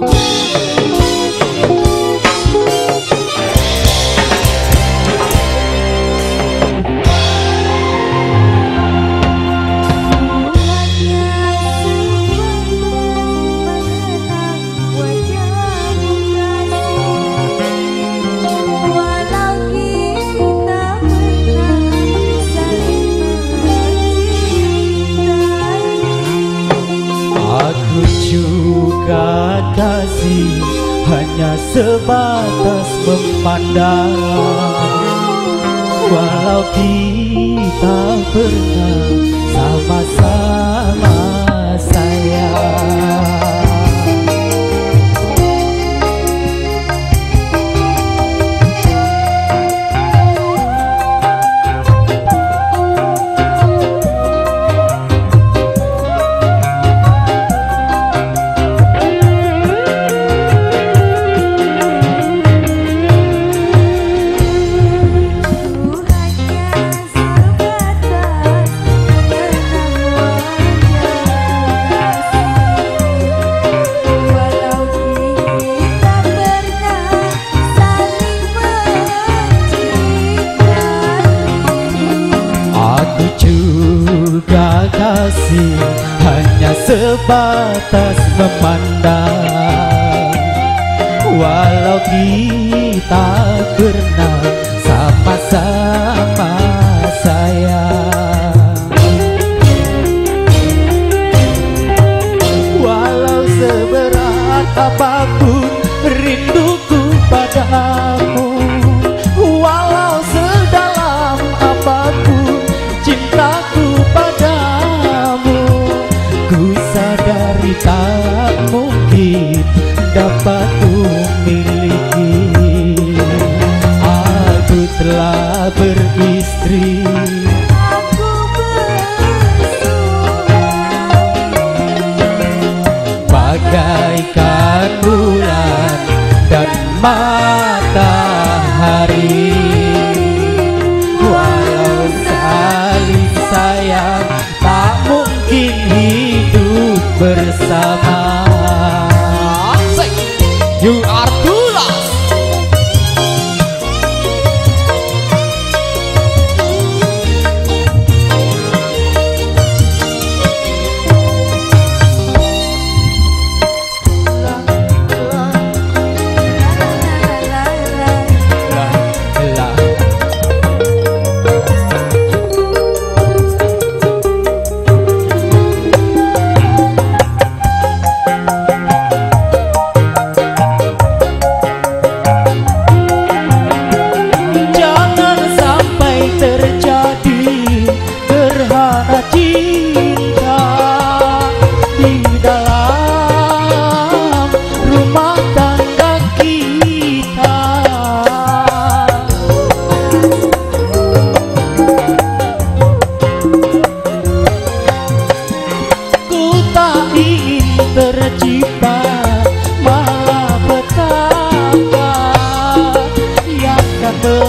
Música kasih hanya sebatas memandang. Walau kita pernah sama-sama kasih hanya sebatas memandang. Walau kita pernah sama-sama sayang. Walau seberat apa pun dapat memiliki Aku telah beristri. Aku Bagaikan bulan dan matahari